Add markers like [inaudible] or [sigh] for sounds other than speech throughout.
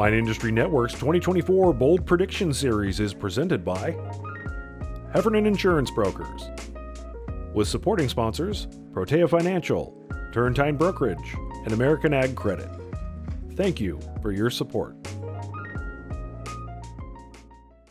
Wine Industry Network's 2024 Bold Prediction Series is presented by Heffernan Insurance Brokers, with supporting sponsors Protea Financial, Turrentine Brokerage, and American Ag Credit. Thank you for your support.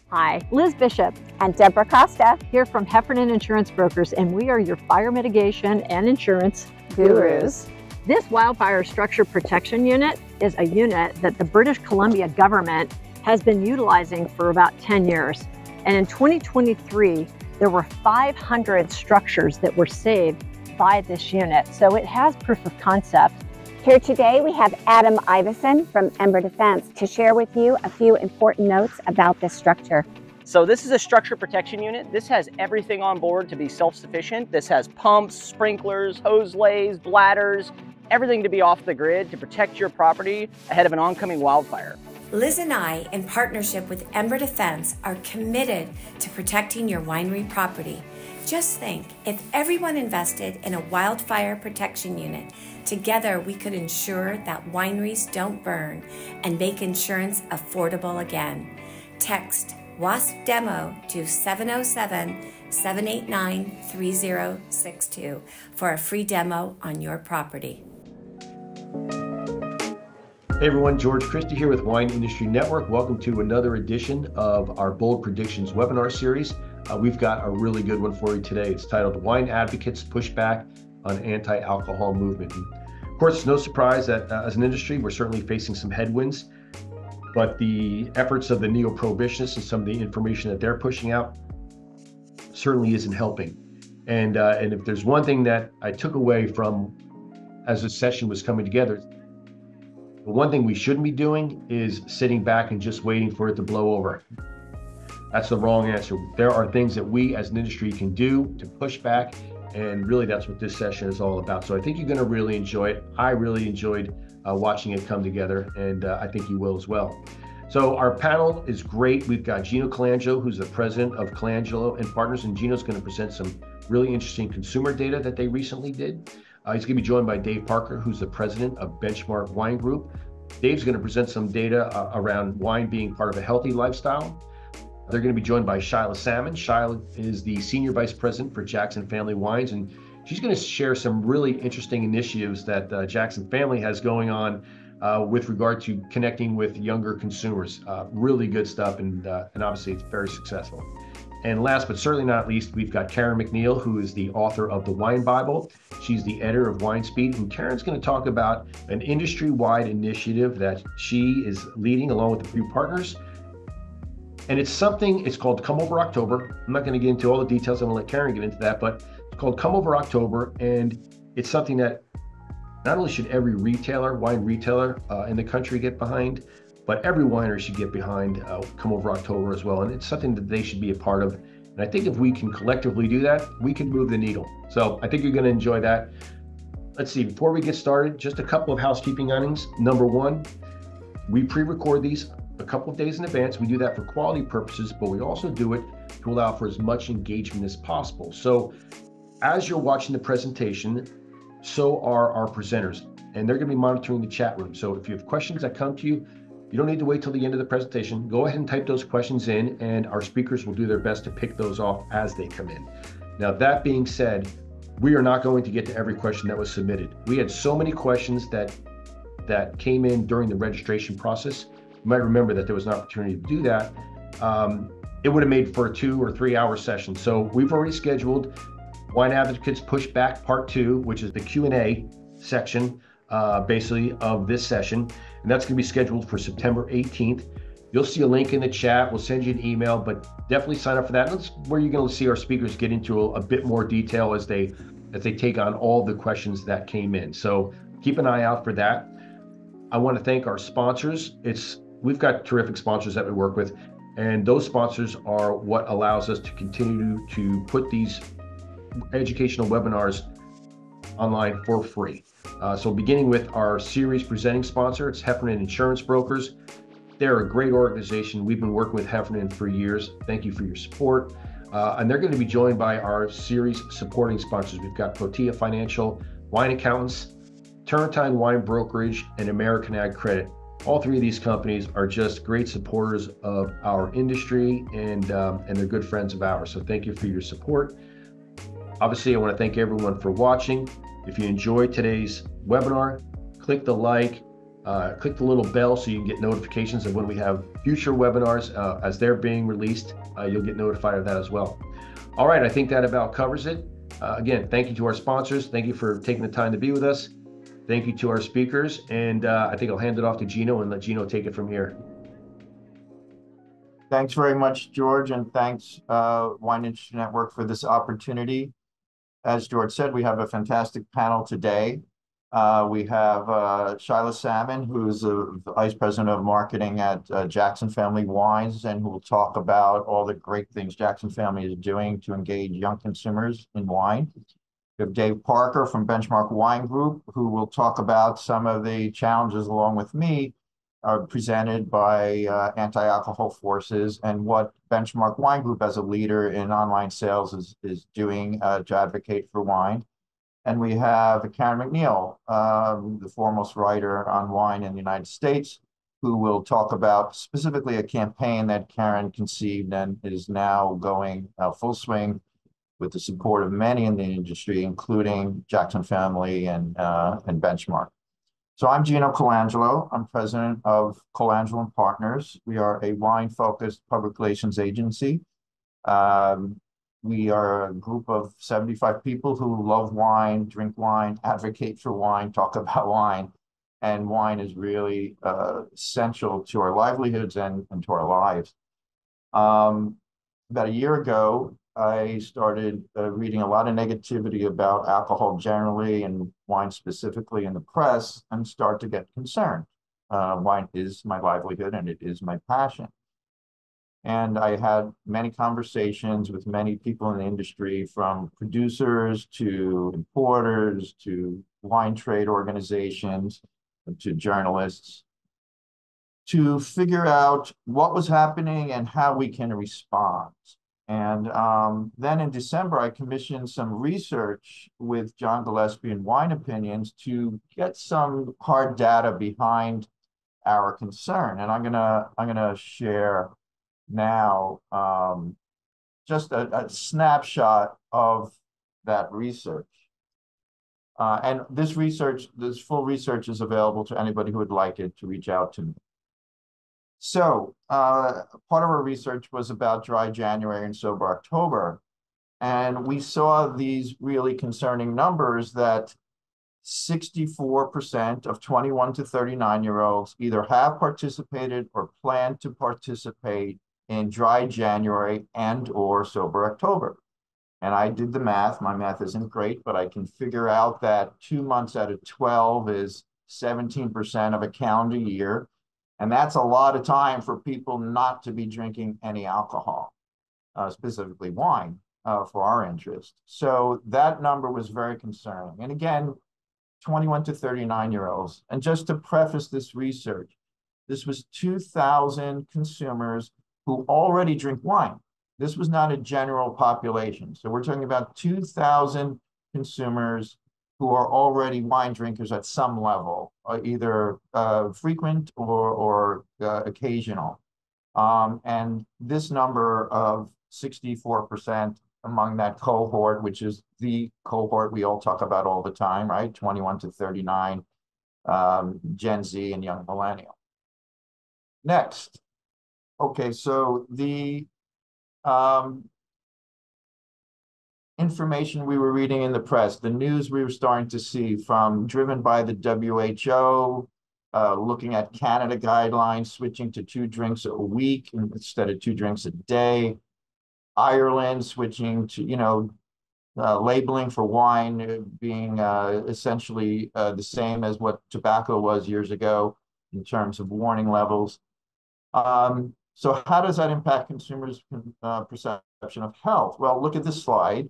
Hi, Liz Bishop and Deborah Costa here from Heffernan Insurance Brokers, and we are your fire mitigation and insurance gurus. This wildfire structure protection unit is a unit that the British Columbia government has been utilizing for about 10 years. And in 2023, there were 500 structures that were saved by this unit. So it has proof of concept. Here today, we have Adam Iveson from Ember Defense to share with you a few important notes about this structure. So this is a structure protection unit. This has everything on board to be self-sufficient. This has pumps, sprinklers, hose lays, bladders, everything to be off the grid to protect your property ahead of an oncoming wildfire. Liz and I, in partnership with Ember Defense, are committed to protecting your winery property. Just think if everyone invested in a wildfire protection unit, together we could ensure that wineries don't burn and make insurance affordable again. Text WASP demo to 707 789 3062 for a free demo on your property. Hey everyone, George Christie here with Wine Industry Network. Welcome to another edition of our Bold Predictions webinar series. Uh, we've got a really good one for you today. It's titled Wine Advocates Push Back on Anti-Alcohol Movement. And of course, it's no surprise that uh, as an industry, we're certainly facing some headwinds, but the efforts of the neo-prohibitionists and some of the information that they're pushing out certainly isn't helping. And, uh, and if there's one thing that I took away from as the session was coming together, the one thing we shouldn't be doing is sitting back and just waiting for it to blow over. That's the wrong answer. There are things that we as an industry can do to push back, and really that's what this session is all about. So I think you're going to really enjoy it. I really enjoyed uh, watching it come together, and uh, I think you will as well. So our panel is great. We've got Gino Colangelo, who's the president of Colangelo and Partners, and Gino's going to present some really interesting consumer data that they recently did. Uh, he's going to be joined by Dave Parker, who's the president of Benchmark Wine Group. Dave's going to present some data uh, around wine being part of a healthy lifestyle. They're going to be joined by Shilah Salmon. Shilah is the senior vice president for Jackson Family Wines, and she's going to share some really interesting initiatives that uh, Jackson Family has going on uh, with regard to connecting with younger consumers. Uh, really good stuff, and uh, and obviously it's very successful. And last but certainly not least, we've got Karen MacNeil, who is the author of the Wine Bible. She's the editor of WineSpeed, and Karen's going to talk about an industry-wide initiative that she is leading along with a few partners. And it's something, it's called Come Over October. I'm not going to get into all the details. I'm going to let Karen get into that, but called Come Over October. And it's something that not only should every retailer, wine retailer uh, in the country get behind, but every winery should get behind uh, Come Over October as well. And it's something that they should be a part of. And I think if we can collectively do that, we can move the needle. So I think you're going to enjoy that. Let's see, before we get started, just a couple of housekeeping items. Number one, we pre record these a couple of days in advance. We do that for quality purposes, but we also do it to allow for as much engagement as possible. So as you're watching the presentation, so are our presenters, and they're going to be monitoring the chat room. So if you have questions that come to you, you don't need to wait till the end of the presentation. Go ahead and type those questions in, and our speakers will do their best to pick those off as they come in. Now, that being said, we are not going to get to every question that was submitted. We had so many questions that that came in during the registration process. You might remember that there was an opportunity to do that. Um, it would have made for a two or three hour session. So we've already scheduled Wine Advocates Push Back Part Two, which is the Q and A section, uh, basically of this session and that's going to be scheduled for September 18th. You'll see a link in the chat. We'll send you an email, but definitely sign up for that. That's where you're going to see our speakers get into a, a bit more detail as they as they take on all the questions that came in. So keep an eye out for that. I want to thank our sponsors. It's we've got terrific sponsors that we work with, and those sponsors are what allows us to continue to put these educational webinars online for free. Uh, so beginning with our series presenting sponsor, it's Heffernan Insurance Brokers. They're a great organization. We've been working with Heffernan for years. Thank you for your support. Uh, and they're going to be joined by our series supporting sponsors. We've got Protea Financial, Wine Accountants, Turrentine Wine Brokerage, and American Ag Credit. all three of these companies are just great supporters of our industry and um, and they're good friends of ours. So thank you for your support. Obviously, I want to thank everyone for watching. If you enjoyed today's webinar, click the like, uh, click the little bell so you can get notifications of when we have future webinars uh, as they're being released. Uh, you'll get notified of that as well. All right, I think that about covers it. Uh, again, thank you to our sponsors. Thank you for taking the time to be with us. Thank you to our speakers. And uh, I think I'll hand it off to Gino and let Gino take it from here. Thanks very much, George, and thanks, uh, Wine Industry Network, for this opportunity. As George said, we have a fantastic panel today. Uh, we have uh, Shilah Salmon, who's the Vice President of Marketing at uh, Jackson Family Wines, and who will talk about all the great things Jackson Family is doing to engage young consumers in wine. We have Dave Parker from Benchmark Wine Group, who will talk about some of the challenges along with me are presented by uh, anti-alcohol forces and what Benchmark Wine Group as a leader in online sales is, is doing uh, to advocate for wine. And we have Karen MacNeil, um, the foremost writer on wine in the United States, who will talk about specifically a campaign that Karen conceived and is now going uh, full swing with the support of many in the industry, including Jackson Family and, uh, and Benchmark. So I'm Gino Colangelo. I'm president of Colangelo and Partners. We are a wine-focused public relations agency. Um, we are a group of 75 people who love wine, drink wine, advocate for wine, talk about [laughs] wine. And wine is really uh, essential to our livelihoods and, and to our lives. Um, about a year ago, I started uh, reading a lot of negativity about alcohol generally and wine specifically in the press and start to get concerned. Uh, wine is my livelihood and it is my passion. And I had many conversations with many people in the industry, from producers to importers to wine trade organizations to journalists, to figure out what was happening and how we can respond. And um, then in December, I commissioned some research with John Gillespie and Wine Opinions to get some hard data behind our concern. And I'm gonna I'm gonna share now um, just a, a, snapshot of that research. Uh, and this research, this full research is available to anybody who would like it to reach out to me. So uh, part of our research was about dry January and sober October. And we saw these really concerning numbers that 64% of 21 to 39 year olds either have participated or plan to participate in dry January and or sober October. And I did the math. My math isn't great, but I can figure out that two months out of 12 is 17% of a calendar year. And that's a lot of time for people not to be drinking any alcohol, uh, specifically wine, uh, for our interest. So that number was very concerning. And again, 21 to 39 year olds. And just to preface this research, this was 2,000 consumers who already drink wine. This was not a general population. So we're talking about 2,000 consumers who are already wine drinkers at some level, uh, either uh, frequent or, or uh, occasional. Um, and this number of 64% among that cohort, which is the cohort we all talk about all the time, right? 21 to 39, um, Gen Z and young millennial. Next, Okay, so the um, information we were reading in the press, the news we were starting to see from driven by the WHO, uh, looking at Canada guidelines, switching to two drinks a week instead of two drinks a day. Ireland switching to, you know, uh, labeling for wine being uh, essentially uh, the same as what tobacco was years ago in terms of warning levels. Um, so how does that impact consumers' uh, perception of health? Well, look at this slide.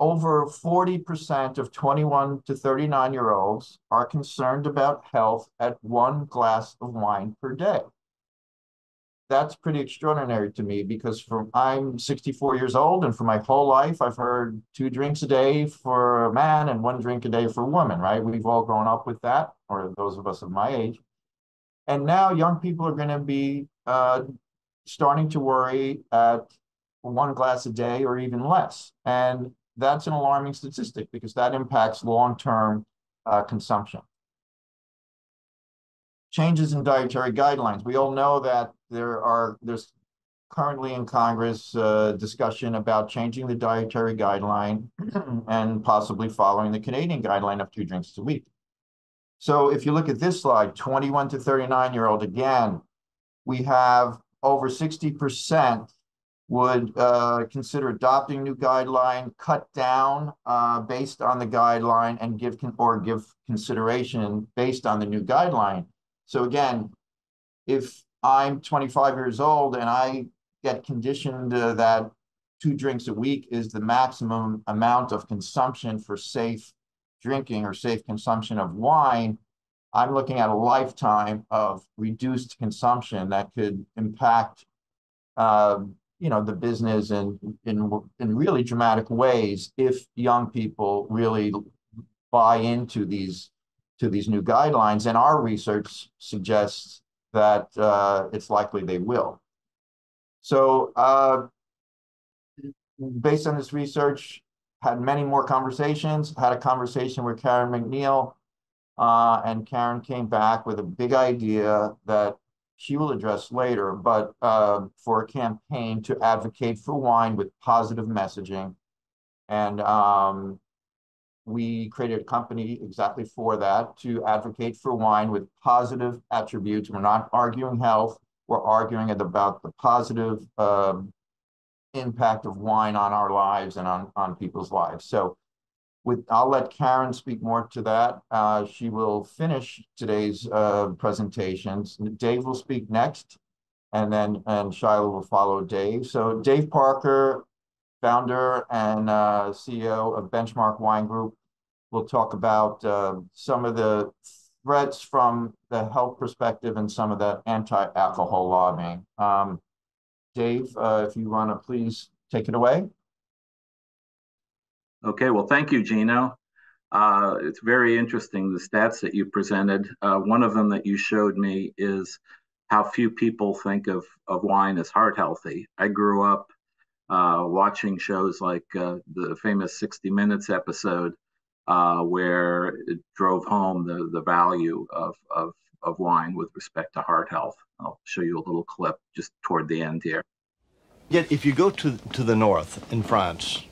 Over 40% of 21 to 39 year olds are concerned about health at one glass of wine per day. That's pretty extraordinary to me because from I'm 64 years old and for my whole life I've heard two drinks a day for a man and one drink a day for a woman, right? We've all grown up with that, or those of us of my age. And now young people are going to be uh, starting to worry at one glass a day or even less. And that's an alarming statistic because that impacts long-term uh, consumption. Changes in dietary guidelines. We all know that there are there's currently in Congress uh, discussion about changing the dietary guideline [clears throat] and possibly following the Canadian guideline of two drinks a week. So if you look at this slide, 21 to 39 year old, again, we have over 60% would uh, consider adopting new guideline, cut down uh, based on the guideline, and give or give consideration based on the new guideline. So again, if I'm 25 years old and I get conditioned uh, that two drinks a week is the maximum amount of consumption for safe drinking or safe consumption of wine, I'm looking at a lifetime of reduced consumption that could impact uh, you know the business in in in really dramatic ways if young people really buy into these to these new guidelines. And our research suggests that uh, it's likely they will. So uh, based on this research had many more conversations had a conversation with karen MacNeil uh, and karen came back with a big idea that she will address later, but uh, for a campaign to advocate for wine with positive messaging. And um, we created a company exactly for that to advocate for wine with positive attributes. We're not arguing health, we're arguing about the positive uh, impact of wine on our lives and on, on people's lives. So with, I'll let Karen speak more to that. Uh, she will finish today's uh, presentations. Dave will speak next, and then and Shilah will follow Dave. So Dave Parker, founder and uh, CEO of Benchmark Wine Group, will talk about uh, some of the threats from the health perspective and some of the anti-alcohol lobbying. Um, Dave, uh, if you want to please take it away. Okay, well, thank you, Gino. Uh, it's very interesting, the stats that you presented. Uh, one of them that you showed me is how few people think of, of wine as heart healthy. I grew up uh, watching shows like uh, the famous 60 Minutes episode, uh, where it drove home the, the value of, of, of wine with respect to heart health. I'll show you a little clip just toward the end here. Yet, if you go to, to the north in France,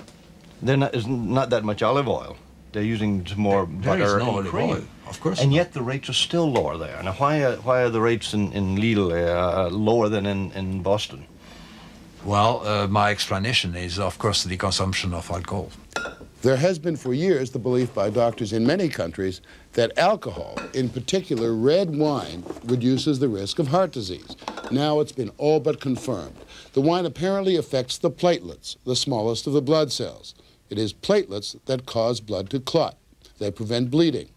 there not, not that much olive oil. They're using more there butter no and cream. Oil, of course. And yet the rates are still lower there. Now, why are, why are the rates in, in Lille uh, lower than in, in Boston? Well, uh, my explanation is, of course, the consumption of alcohol. There has been for years the belief by doctors in many countries that alcohol, in particular red wine, reduces the risk of heart disease. Now it's been all but confirmed. The wine apparently affects the platelets, the smallest of the blood cells. It is platelets that cause blood to clot. They prevent bleeding.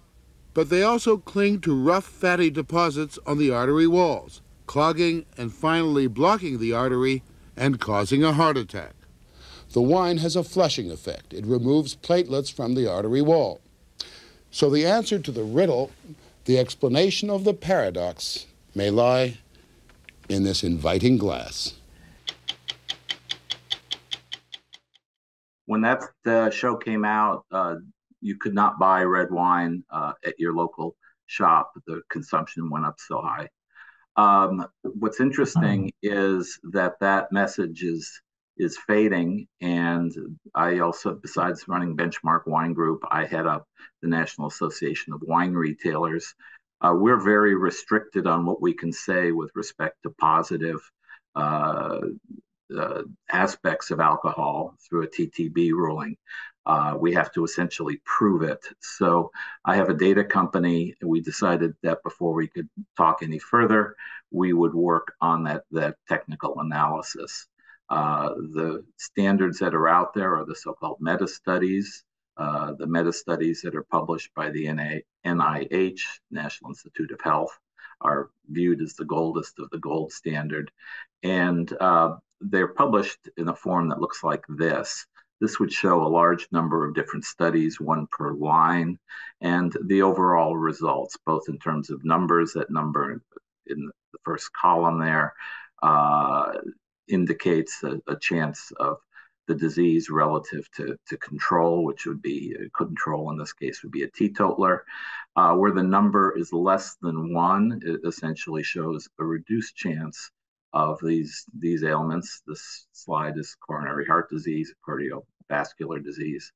But they also cling to rough, fatty deposits on the artery walls, clogging and finally blocking the artery and causing a heart attack. The wine has a flushing effect. It removes platelets from the artery wall. So the answer to the riddle, the explanation of the paradox, may lie in this inviting glass. when that uh, show came out, uh, you could not buy red wine uh, at your local shop. The consumption went up so high. Um, what's interesting is that that message is is fading, and I also, besides running Benchmark Wine Group, I head up the National Association of Wine Retailers. Uh, we're very restricted on what we can say with respect to positive uh, uh, aspects of alcohol through a TTB ruling. Uh, we have to essentially prove it. So I have a data company. And we decided that before we could talk any further, we would work on that that technical analysis. Uh, the standards that are out there are the so-called meta studies. Uh, the meta studies that are published by the NA, NIH, National Institute of Health, are viewed as the goldest of the gold standard. And uh, they're published in a form that looks like this. This would show a large number of different studies, one per line, and the overall results, both in terms of numbers that number in the first column there uh, indicates a, a, chance of the disease relative to, to control, which would be uh, control in this case would be a teetotaler. Uh, where the number is less than one, it essentially shows a reduced chance of these these ailments. This slide is coronary heart disease, cardiovascular disease,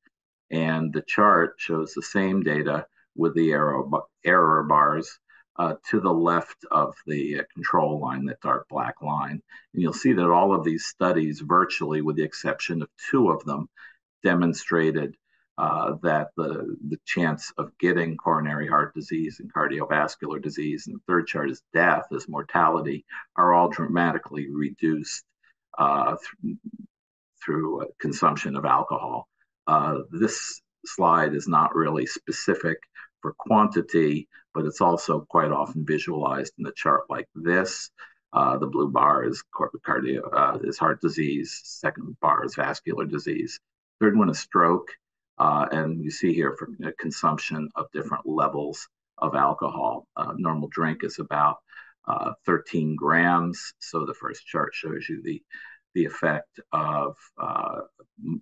and the chart shows the same data with the arrow error bars uh, to the left of the uh, control line, that dark black line. And you'll see that all of these studies, virtually with the exception of two of them, demonstrated uh, that the, the chance of getting coronary heart disease and cardiovascular disease, and the third chart is death, is mortality, are all dramatically reduced uh, th- through consumption of alcohol. Uh, this slide is not really specific for quantity, but it's also quite often visualized in the chart like this. Uh, the blue bar is cardio, uh, is heart disease. Second bar is vascular disease. Third one is stroke. Uh, and you see here for consumption of different levels of alcohol. Uh, normal drink is about uh, 13 grams. So the first chart shows you the the effect of uh,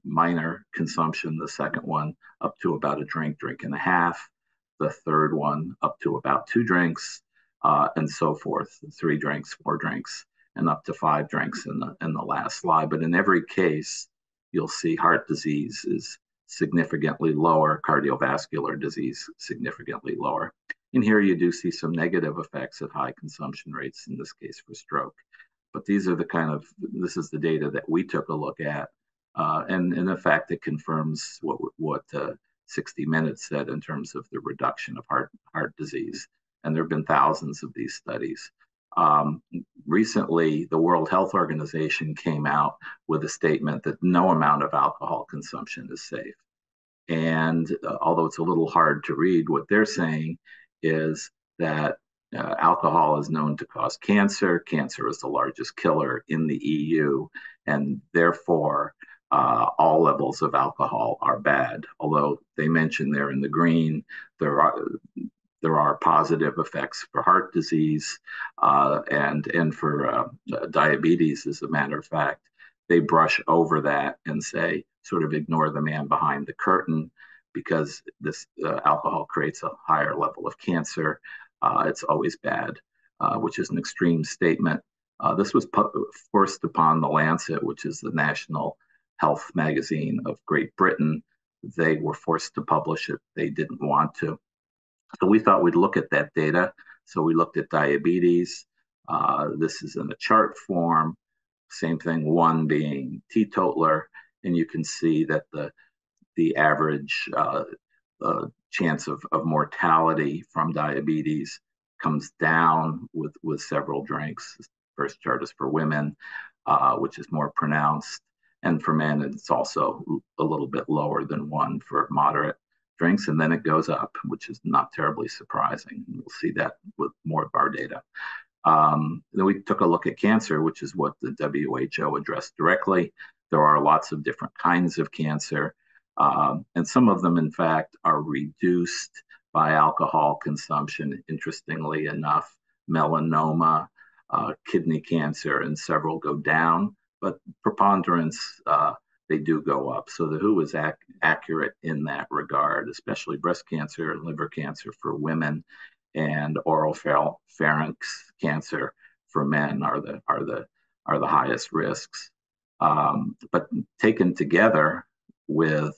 minor consumption. The second one up to about a drink, drink and a half the third one up to about two drinks, uh, and so forth. Three drinks, four drinks, and up to five drinks in the in the last slide. But in every case, you'll see heart disease is significantly lower, cardiovascular disease significantly lower. And here you do see some negative effects at high consumption rates, in this case for stroke. But these are the kind of, this is the data that we took a look at. Uh, and, and in fact, it confirms what, what uh, 60 Minutes said in terms of the reduction of heart, heart disease. And there have been thousands of these studies. Um, recently, the World Health Organization came out with a statement that no amount of alcohol consumption is safe. And uh, although it's a little hard to read, what they're saying is that uh, alcohol is known to cause cancer. Cancer is the largest killer in the EU, and therefore, uh, all levels of alcohol are bad. Although they mention there in the green, there are there are positive effects for heart disease uh, and and for uh, diabetes. As a matter of fact, they brush over that and say sort of ignore the man behind the curtain because this uh, alcohol creates a higher level of cancer. Uh, it's always bad, uh, which is an extreme statement. this was pu- forced upon the Lancet, which is the national Health magazine of Great Britain. They were forced to publish it. They didn't want to. So we thought we'd look at that data. So we looked at diabetes. Uh, this is in a chart form. Same thing, one being teetotaler. And you can see that the, the average uh, uh, chance of, of mortality from diabetes comes down with, with several drinks. First chart is for women, uh, which is more pronounced. And for men, it's also a little bit lower than one for moderate drinks. And then it goes up, which is not terribly surprising. We'll see that with more of our data. Um, then we took a look at cancer, which is what the WHO addressed directly. There are lots of different kinds of cancer, um, and some of them, in fact, are reduced by alcohol consumption. Interestingly enough, melanoma, uh, kidney cancer, and several go down but preponderance uh, they do go up. So the WHO is ac- accurate in that regard, especially breast cancer and liver cancer for women, and oral pharynx cancer for men are the are the are the highest risks. Um, but taken together with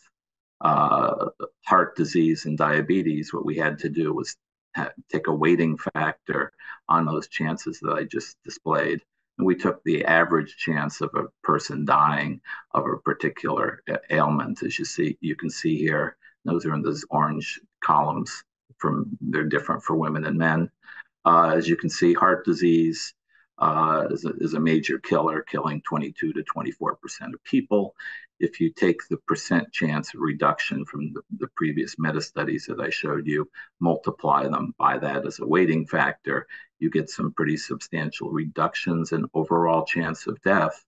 uh, heart disease and diabetes, what we had to do was ha- take a weighting factor on those chances that I just displayed and we took the average chance of a person dying of a particular ailment, as you see, you can see here. Those are in those orange columns. From they're different for women and men. Uh, as you can see, heart disease uh, is, a, is, a, major killer, killing 22 to 24 percent of people. If you take the percent chance of reduction from the, the previous meta studies that I showed you, multiply them by that as a weighting factor, you get some pretty substantial reductions in overall chance of death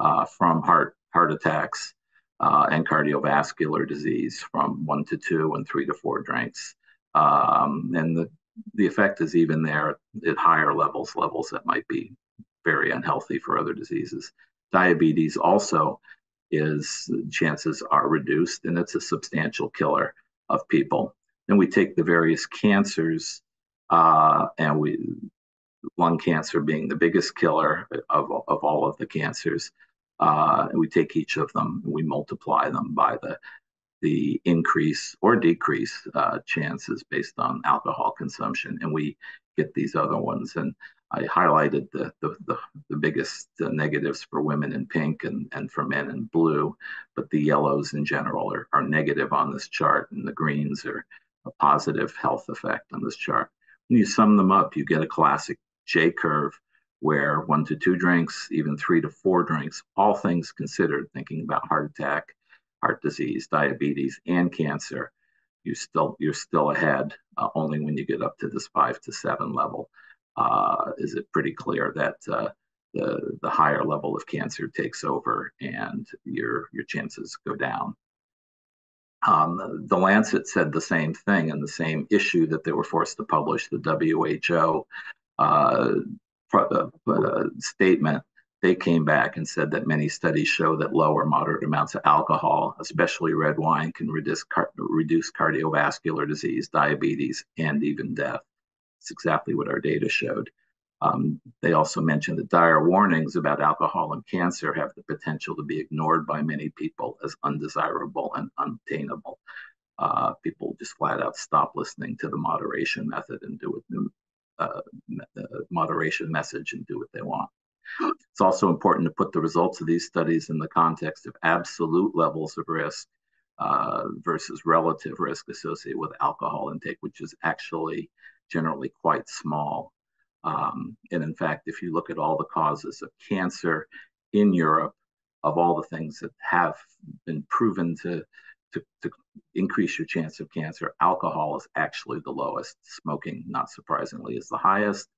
uh, from heart heart attacks uh, and cardiovascular disease from one to two and three to four drinks. Um, and the the effect is even there at higher levels, levels that might be very unhealthy for other diseases. Diabetes also is chances are reduced, and it's a substantial killer of people. Then we take the various cancers, uh, and we lung cancer being the biggest killer of, of all of the cancers. Uh, we take each of them, we multiply them by the the increase or decrease uh, chances based on alcohol consumption, and we get these other ones. And I highlighted the the, the, the biggest negatives for women in pink and, and for men in blue, but the yellows in general are, are negative on this chart, and the greens are a positive health effect on this chart. When you sum them up, you get a classic J curve where one to two drinks, even three to four drinks, all things considered, thinking about heart attack, heart disease, diabetes, and cancer, you still you're still ahead. Uh, only when you get up to this five to seven level uh, is it pretty clear that uh, the the higher level of cancer takes over and your your chances go down. Um, the Lancet said the same thing in the same issue that they were forced to publish. The WHO statement, they came back and said that many studies show that low or moderate amounts of alcohol, especially red wine, can reduce, car- reduce cardiovascular disease, diabetes, and even death. It's exactly what our data showed. Um, they also mentioned that dire warnings about alcohol and cancer have the potential to be ignored by many people as undesirable and unattainable. Uh, people just flat out stop listening to the moderation method and do it uh, moderation message and do what they want. It's also important to put the results of these studies in the context of absolute levels of risk uh, versus relative risk associated with alcohol intake, which is actually generally quite small. Um, and in fact, if you look at all the causes of cancer in Europe, of all the things that have been proven to to, to increase your chance of cancer, alcohol is actually the lowest. Smoking, not surprisingly, is the highest.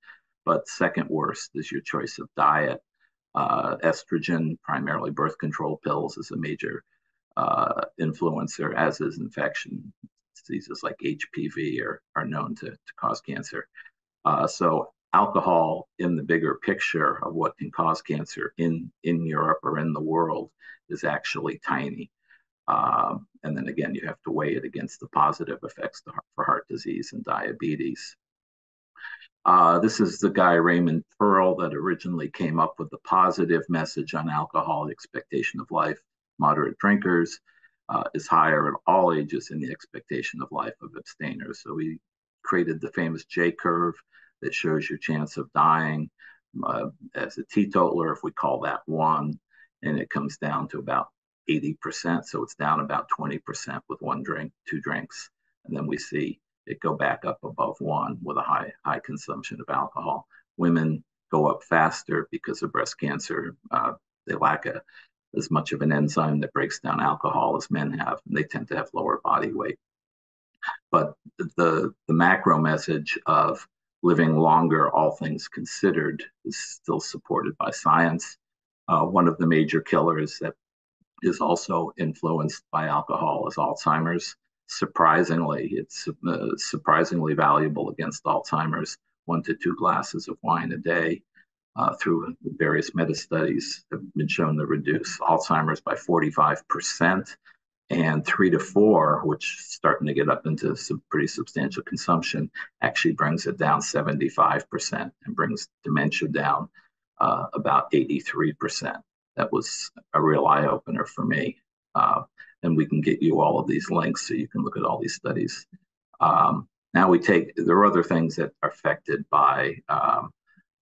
But second worst is your choice of diet. Uh, estrogen, primarily birth control pills, is a major uh, influencer, as is infection. Diseases like HPV are, are known to, to cause cancer. Uh, so alcohol in the bigger picture of what can cause cancer in, in Europe or in the world is actually tiny. Um, and then again, you have to weigh it against the positive effects for heart disease and diabetes. Uh, this is the guy, Raymond Pearl, that originally came up with the positive message on alcohol, expectation of life. Moderate drinkers uh, is higher at all ages in the expectation of life of abstainers. So we created the famous J curve that shows your chance of dying uh, as a teetotaler, if we call that one, and it comes down to about 80%. So it's down about 20% with one drink, two drinks. And then we see it go back up above one with a high, high consumption of alcohol. Women go up faster because of breast cancer. Uh, they lack a, as much of an enzyme that breaks down alcohol as men have, and they tend to have lower body weight. But the, the macro message of living longer, all things considered, is still supported by science. Uh, one of the major killers that is also influenced by alcohol as Alzheimer's. Surprisingly, it's uh, surprisingly valuable against Alzheimer's. One to two glasses of wine a day uh, through various meta studies have been shown to reduce Alzheimer's by 45%. And three to four, which starting to get up into some pretty substantial consumption, actually brings it down 75% and brings dementia down uh, about 83% that was a real eye opener for me. Uh, and we can get you all of these links so you can look at all these studies. Um, now we take, there are other things that are affected by um,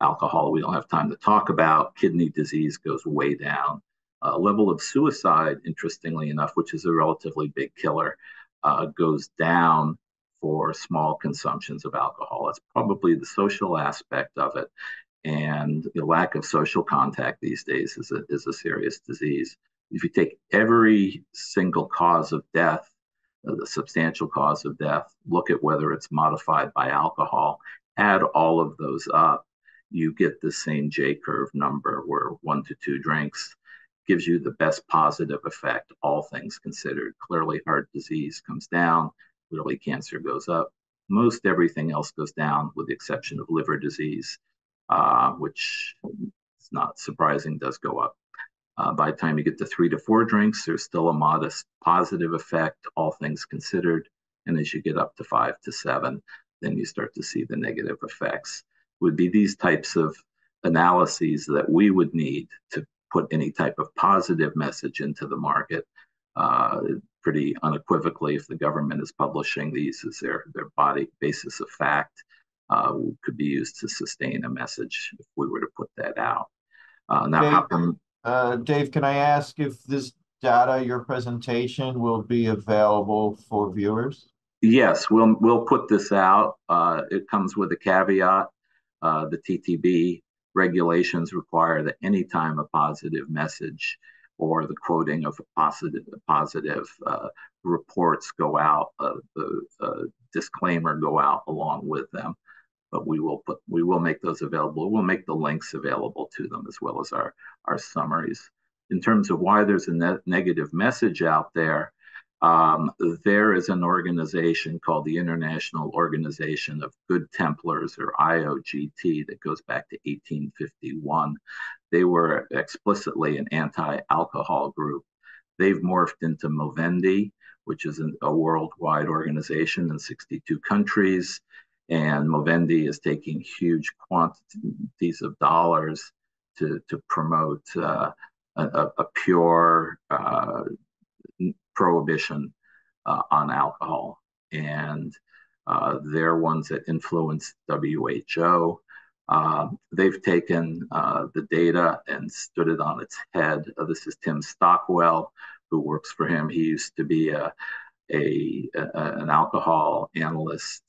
alcohol we don't have time to talk about. Kidney disease goes way down. Uh, level of suicide, interestingly enough, which is a relatively big killer, uh, goes down for small consumptions of alcohol. It's probably the social aspect of it and the lack of social contact these days is a, is a serious disease. If you take every single cause of death, uh, the substantial cause of death, look at whether it's modified by alcohol, add all of those up, you get the same J curve number where one to two drinks gives you the best positive effect, all things considered. Clearly, heart disease comes down, clearly, cancer goes up, Most everything else goes down with the exception of liver disease, uh, which is not surprising, does go up. Uh, by the time you get to three to four drinks, there's still a modest positive effect, all things considered. And as you get up to five to seven, then you start to see the negative effects. Would be these types of analyses that we would need to put any type of positive message into the market. Uh, pretty unequivocally, if the government is publishing these as their, their body basis of fact, uh, could be used to sustain a message if we were to put that out. Uh, now, Dave? Uh, Dave, can I ask if this data, your presentation, will be available for viewers? Yes, we'll we'll put this out. Uh, it comes with a caveat. Uh, the TTB regulations require that anytime a positive message or the quoting of positive positive uh, reports go out, uh, the disclaimer go out along with them. But we will put we will make those available. We'll make the links available to them as well as our our summaries. In terms of why there's a ne negative message out there, um, there is an organization called the International Organization of Good Templars, or IOGT, that goes back to 1851. They were explicitly an anti alcohol group. They've morphed into Movendi, which is an, a worldwide organization in 62 countries. And Movendi is taking huge quantities of dollars to, to promote uh, a, a, pure uh, prohibition uh, on alcohol. And uh, they're ones that influence WHO. Um, they've taken uh, the data and stood it on its head. Uh, this is Tim Stockwell, who works for him. He used to be a, a, a an alcohol analyst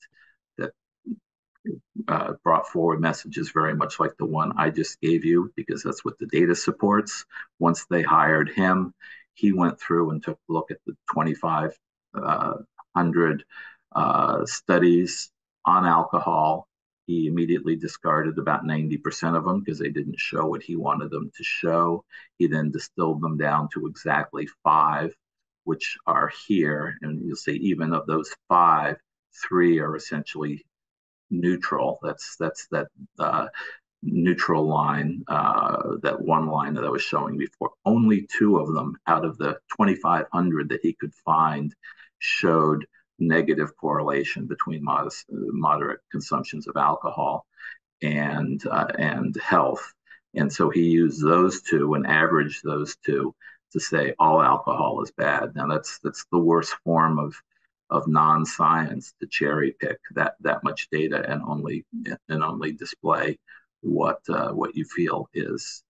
uh, brought forward messages very much like the one I just gave you, because that's what the data supports. Once they hired him, he went through and took a look at the 2,500 uh, uh, studies on alcohol. He immediately discarded about 90% of them because they didn't show what he wanted them to show. He then distilled them down to exactly five, which are here. And you'll see, even of those five, three are essentially neutral. That's that's that uh, neutral line, uh, that one line that I was showing before, only two of them out of the 2,500 that he could find showed negative correlation between modest, moderate consumptions of alcohol and uh, and health. And so he used those two and averaged those two to say all alcohol is bad. Now that's that's the worst form of of non-science to cherry pick that that much data and only and only display what uh, what you feel is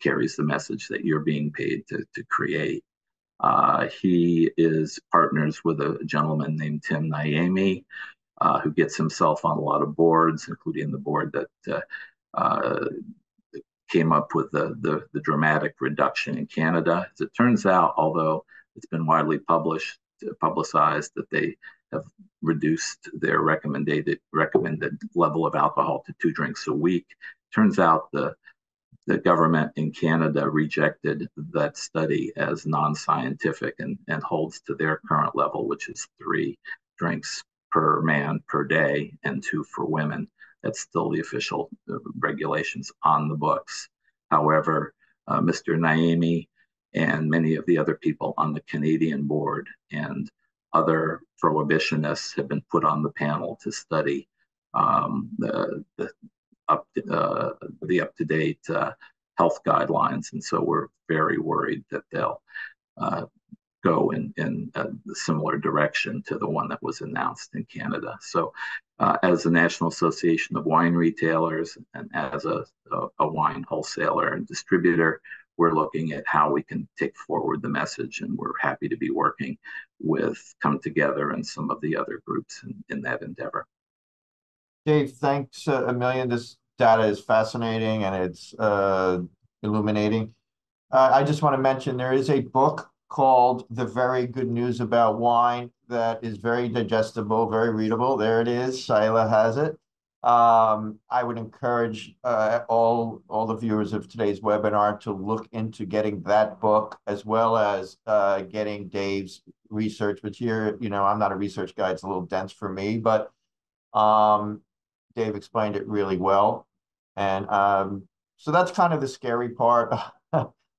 carries the message that you're being paid to, to create. Uh, he is partners with a gentleman named Tim Naimi, uh, who gets himself on a lot of boards, including the board that uh, uh came up with the, the, the dramatic reduction in Canada. As it turns out, although it's been widely published, publicized that they have reduced their recommended recommended level of alcohol to two drinks a week. Turns out the the government in Canada rejected that study as non-scientific and, and holds to their current level, which is three drinks per man per day and two for women. That's still the official uh, regulations on the books. However, uh, Mr. Naimi and many of the other people on the Canadian board and other prohibitionists have been put on the panel to study um, the, up to, uh, date uh, health guidelines, and so we're very worried that they'll uh, go in in a similar direction to the one that was announced in Canada. So, uh, as the National Association of Wine Retailers and as a, a, a wine wholesaler and distributor, we're looking at how we can take forward the message, and we're happy to be working with Come Together and some of the other groups in, in that endeavor. Dave, thanks a million. This data is fascinating and it's uh, illuminating. Uh, I just want to mention there is a book called The Very Good News About Wine that is very digestible, very readable. There it is. Shilah has it. Um, I would encourage uh, all all the viewers of today's webinar to look into getting that book as well as uh, getting Dave's research. Here, you know, I'm not a research guy; it's a little dense for me. But Um, Dave explained it really well. And um, so that's kind of the scary part [laughs]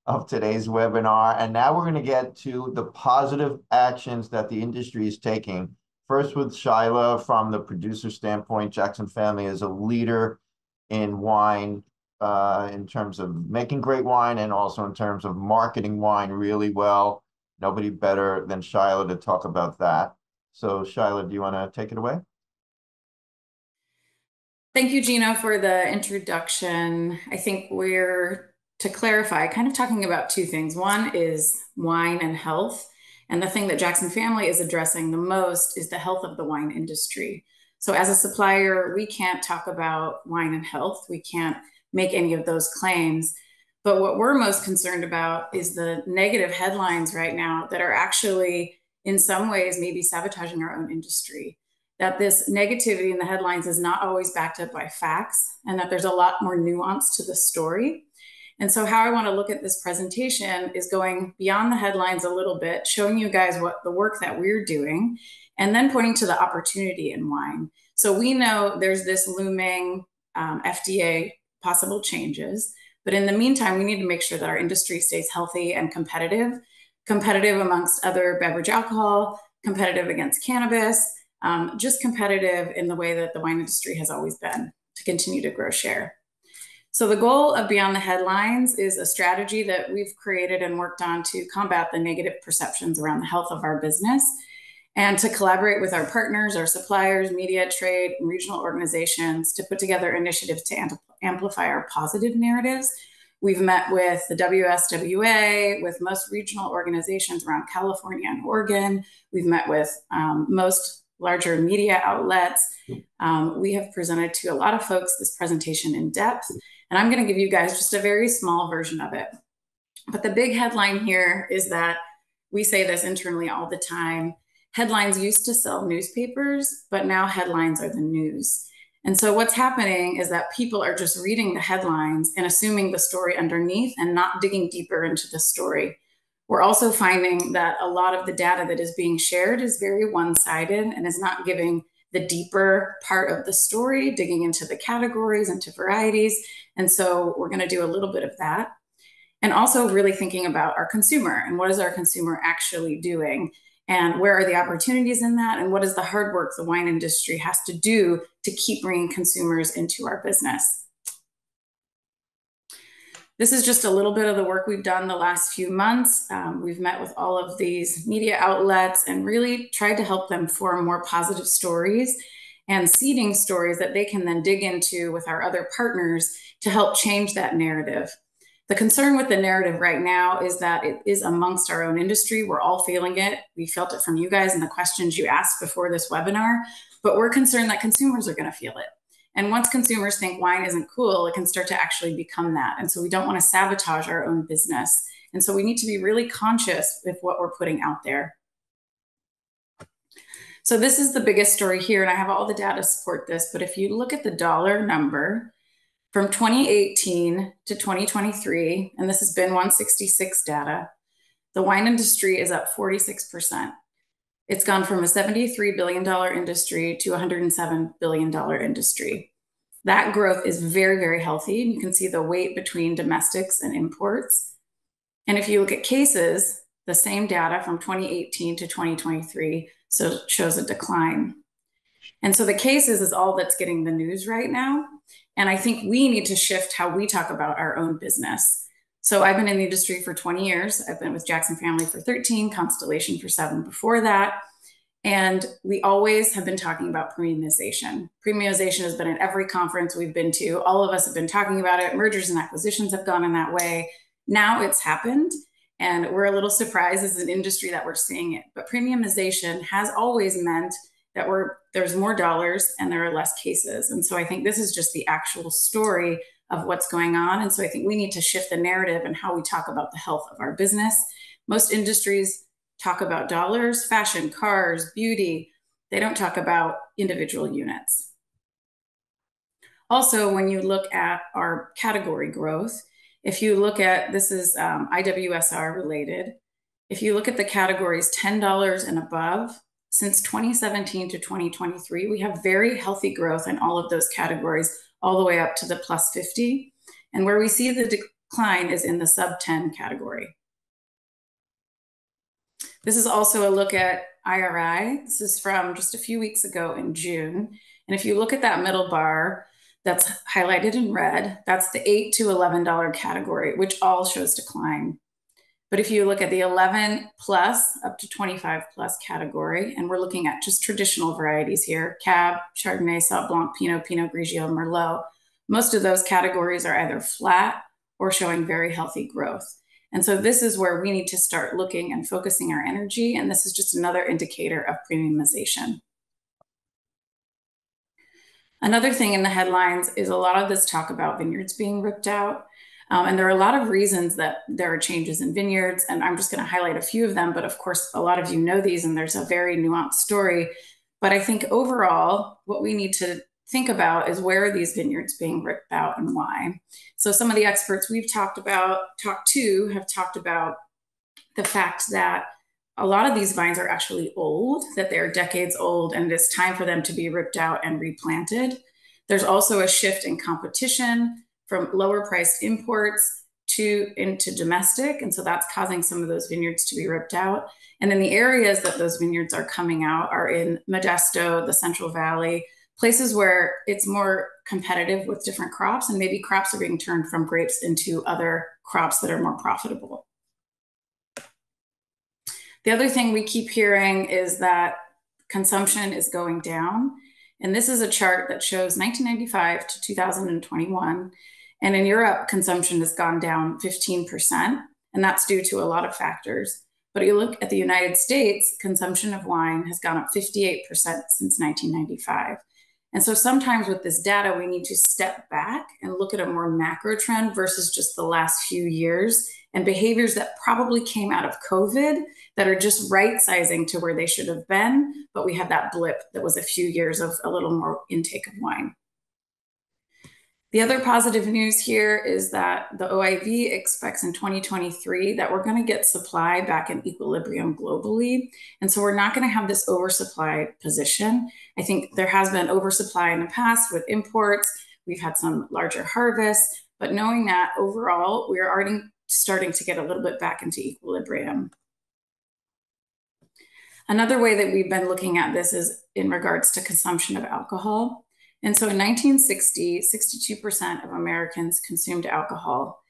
of today's webinar. And now we're going to get to the positive actions that the industry is taking. First with Shilah from the producer standpoint, Jackson Family is a leader in wine uh, in terms of making great wine and also in terms of marketing wine really well. Nobody better than Shilah to talk about that. So Shilah, do you want to take it away? Thank you, Gino, for the introduction. I think we're, to clarify, kind of talking about two things. One is wine and health. And the thing that Jackson Family is addressing the most is the health of the wine industry. So, as a supplier, we can't talk about wine and health. We can't make any of those claims. But what we're most concerned about is the negative headlines right now that are actually, in some ways, maybe sabotaging our own industry that this negativity in the headlines is not always backed up by facts and that there's a lot more nuance to the story. And so, how I want to look at this presentation is going beyond the headlines a little bit, showing you guys what the work that we're doing, and then pointing to the opportunity in wine. So, we know there's this looming um, FDA possible changes, but in the meantime, we need to make sure that our industry stays healthy and competitive, competitive amongst other beverage alcohol, competitive against cannabis, um, just competitive in the way that the wine industry has always been to continue to grow share. So, the goal of Beyond the Headlines is a strategy that we've created and worked on to combat the negative perceptions around the health of our business and to collaborate with our partners, our suppliers, media, trade, and regional organizations to put together initiatives to amplify our positive narratives. We've met with the WSWA, with most regional organizations around California and Oregon. We've met with um, most larger media outlets. Um, we have presented to a lot of folks this presentation in depth, and I'm going to give you guys just a very small version of it. But the big headline here is that we say this internally all the time. Headlines used to sell newspapers, but now headlines are the news. And so what's happening is that people are just reading the headlines and assuming the story underneath and not digging deeper into the story. We're also finding that a lot of the data that is being shared is very one sided and is not giving the deeper part of the story, digging into the categories, into varieties. And so we're going to do a little bit of that. And also, really thinking about our consumer and what is our consumer actually doing? And where are the opportunities in that? And what is the hard work the wine industry has to do to keep bringing consumers into our business? This is just a little bit of the work we've done the last few months. Um, we've met with all of these media outlets and really tried to help them form more positive stories and seeding stories that they can then dig into with our other partners to help change that narrative. The concern with the narrative right now is that it is amongst our own industry. We're all feeling it. We felt it from you guys and the questions you asked before this webinar, but we're concerned that consumers are going to feel it. And once consumers think wine isn't cool, it can start to actually become that. And so we don't want to sabotage our own business. And so we need to be really conscious with what we're putting out there. So this is the biggest story here, and I have all the data to support this. But if you look at the dollar number from 2018 to 2023, and this has been 166 data, the wine industry is up 46%. It's gone from a $73 billion industry to a $107 billion industry. That growth is very, very healthy. You can see the weight between domestics and imports. And if you look at cases, the same data from 2018 to 2023 so shows a decline. And so the cases is all that's getting the news right now. And I think we need to shift how we talk about our own business. So I've been in the industry for 20 years. I've been with Jackson Family for 13, Constellation for seven before that. And we always have been talking about premiumization. Premiumization has been at every conference we've been to. All of us have been talking about it. Mergers and acquisitions have gone in that way. Now it's happened. And we're a little surprised as an industry that we're seeing it. But premiumization has always meant that we're there's more dollars and there are less cases. And so I think this is just the actual story of what's going on. And so I think we need to shift the narrative and how we talk about the health of our business. Most industries talk about dollars, fashion, cars, beauty. They don't talk about individual units. Also, when you look at our category growth, if you look at this is um, IWSR related, if you look at the categories $10 and above, since 2017 to 2023, we have very healthy growth in all of those categories, all the way up to the plus 50. And where we see the decline is in the sub 10 category. This is also a look at IRI. This is from just a few weeks ago in June. And if you look at that middle bar that's highlighted in red, that's the 8 to $11 category, which all shows decline. But if you look at the 11 plus up to 25 plus category, and we're looking at just traditional varieties here Cab, Chardonnay, Sauv Blanc, Pinot, Pinot Grigio, Merlot, most of those categories are either flat or showing very healthy growth. And so this is where we need to start looking and focusing our energy. And this is just another indicator of premiumization. Another thing in the headlines is a lot of this talk about vineyards being ripped out. Um, and there are a lot of reasons that there are changes in vineyards, and I'm just going to highlight a few of them. But of course, a lot of you know these, and there's a very nuanced story. But I think overall, what we need to think about is where are these vineyards being ripped out and why. So some of the experts we've talked about, talked to, have talked about the fact that a lot of these vines are actually old, that they're decades old, and it's time for them to be ripped out and replanted. There's also a shift in competition from lower priced imports to into domestic. And so that's causing some of those vineyards to be ripped out. And then the areas that those vineyards are coming out are in Modesto, the Central Valley, places where it's more competitive with different crops, and maybe crops are being turned from grapes into other crops that are more profitable. The other thing we keep hearing is that consumption is going down. And this is a chart that shows 1995 to 2021. And in Europe, consumption has gone down 15%, and that's due to a lot of factors. But you look at the United States, consumption of wine has gone up 58% since 1995. And so sometimes with this data, we need to step back and look at a more macro trend versus just the last few years and behaviors that probably came out of COVID that are just right sizing to where they should have been. But we had that blip that was a few years of a little more intake of wine. The other positive news here is that the OIV expects in 2023 that we're going to get supply back in equilibrium globally. And so we're not going to have this oversupply position. I think there has been oversupply in the past with imports. We've had some larger harvests, but knowing that overall, we're already starting to get a little bit back into equilibrium. Another way that we've been looking at this is in regards to consumption of alcohol. And so in 1960, 62% of Americans consumed alcohol.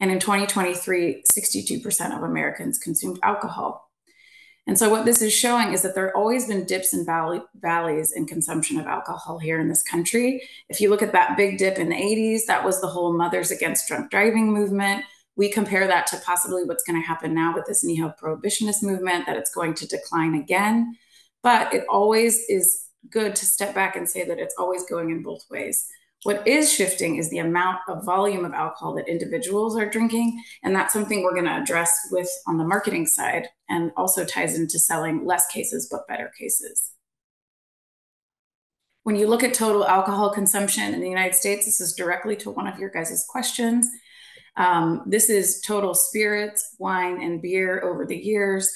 And in 2023, 62% of Americans consumed alcohol. And so what this is showing is that there have always been dips and valley, valleys in consumption of alcohol here in this country. If you look at that big dip in the 80s, that was the whole Mothers Against Drunk Driving movement. We compare that to possibly what's going to happen now with this neo-prohibitionist movement, that it's going to decline again. But it always is good to step back and say that it's always going in both ways. What is shifting is the amount of volume of alcohol that individuals are drinking. And that's something we're going to address with on the marketing side and also ties into selling less cases, but better cases. When you look at total alcohol consumption in the United States, this is directly to one of your guys' questions. Um, this is total spirits, wine, and beer over the years.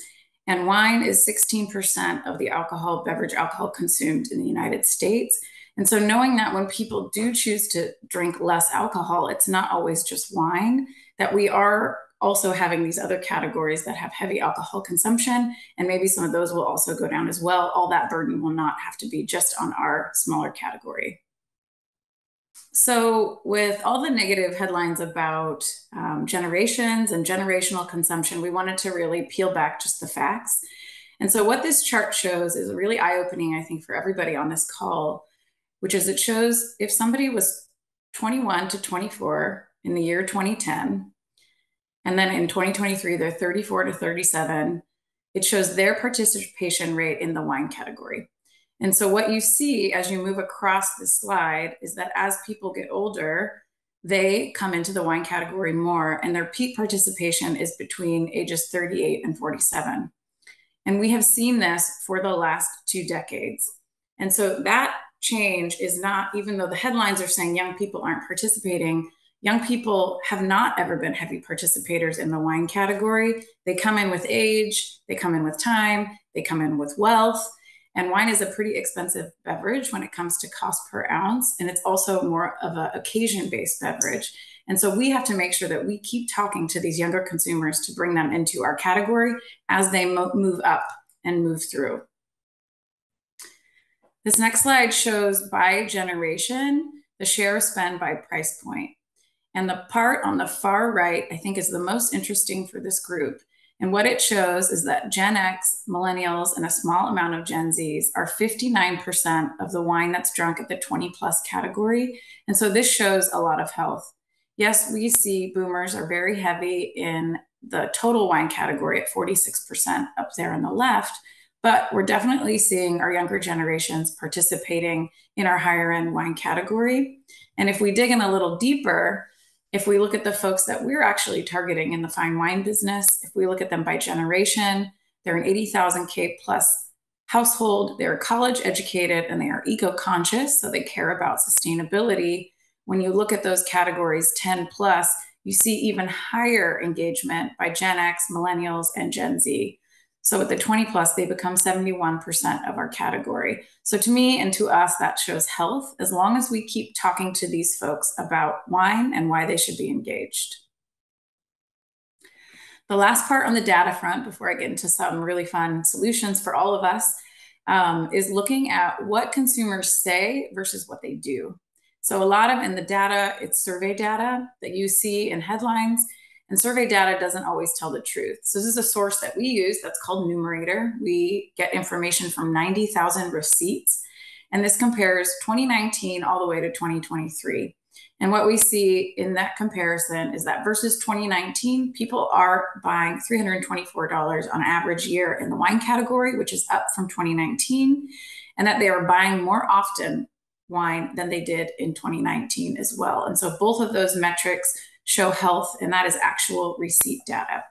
And wine is 16% of the alcohol, beverage alcohol consumed in the United States. And so, knowing that when people do choose to drink less alcohol, it's not always just wine, that we are also having these other categories that have heavy alcohol consumption. And maybe some of those will also go down as well. All that burden will not have to be just on our smaller category. So, with all the negative headlines about um, generations and generational consumption, we wanted to really peel back just the facts. And so, what this chart shows is really eye opening, I think, for everybody on this call, which is it shows if somebody was 21 to 24 in the year 2010, and then in 2023, they're 34 to 37, it shows their participation rate in the wine category. And so, what you see as you move across the slide is that as people get older, they come into the wine category more, and their peak participation is between ages 38 and 47. And we have seen this for the last two decades. And so, that change is not, even though the headlines are saying young people aren't participating, young people have not ever been heavy participators in the wine category. They come in with age, they come in with time, they come in with wealth And wine is a pretty expensive beverage when it comes to cost per ounce. And it's also more of an occasion based beverage. And so we have to make sure that we keep talking to these younger consumers to bring them into our category as they mo- move up and move through. This next slide shows by generation the share of spend by price point. And the part on the far right, I think, is the most interesting for this group. And what it shows is that Gen X, millennials, and a small amount of Gen Zs are 59% of the wine that's drunk at the 20 plus category. And so this shows a lot of health. Yes, we see boomers are very heavy in the total wine category at 46% up there on the left, but we're definitely seeing our younger generations participating in our higher end wine category. And if we dig in a little deeper, if we look at the folks that we're actually targeting in the fine wine business, if we look at them by generation, they're an 80,000 K plus household, they're college educated, and they are eco conscious, so they care about sustainability. When you look at those categories 10 plus, you see even higher engagement by Gen X, millennials, and Gen Z. So with the 20 plus, they become 71% of our category. So to me and to us, that shows health as long as we keep talking to these folks about wine and why they should be engaged. The last part on the data front, before I get into some really fun solutions for all of us, um, is looking at what consumers say versus what they do. So a lot of in the data, it's survey data that you see in headlines and survey data doesn't always tell the truth. So, this is a source that we use that's called Numerator. We get information from 90,000 receipts, and this compares 2019 all the way to 2023. And what we see in that comparison is that versus 2019, people are buying $324 on average year in the wine category, which is up from 2019, and that they are buying more often wine than they did in 2019 as well. And so both of those metrics show health, and that is actual receipt data.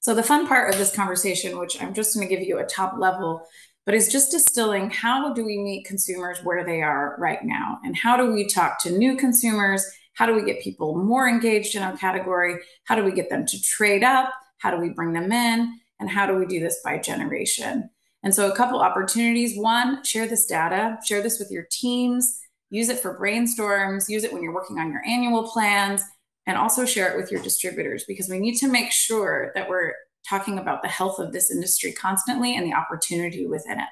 So, the fun part of this conversation, which I'm just going to give you a top level, but is just distilling how do we meet consumers where they are right now? And how do we talk to new consumers? How do we get people more engaged in our category? How do we get them to trade up? How do we bring them in? And how do we do this by generation? And so, a couple opportunities. One, share this data, share this with your teams use it for brainstorms, use it when you're working on your annual plans, and also share it with your distributors because we need to make sure that we're talking about the health of this industry constantly and the opportunity within it.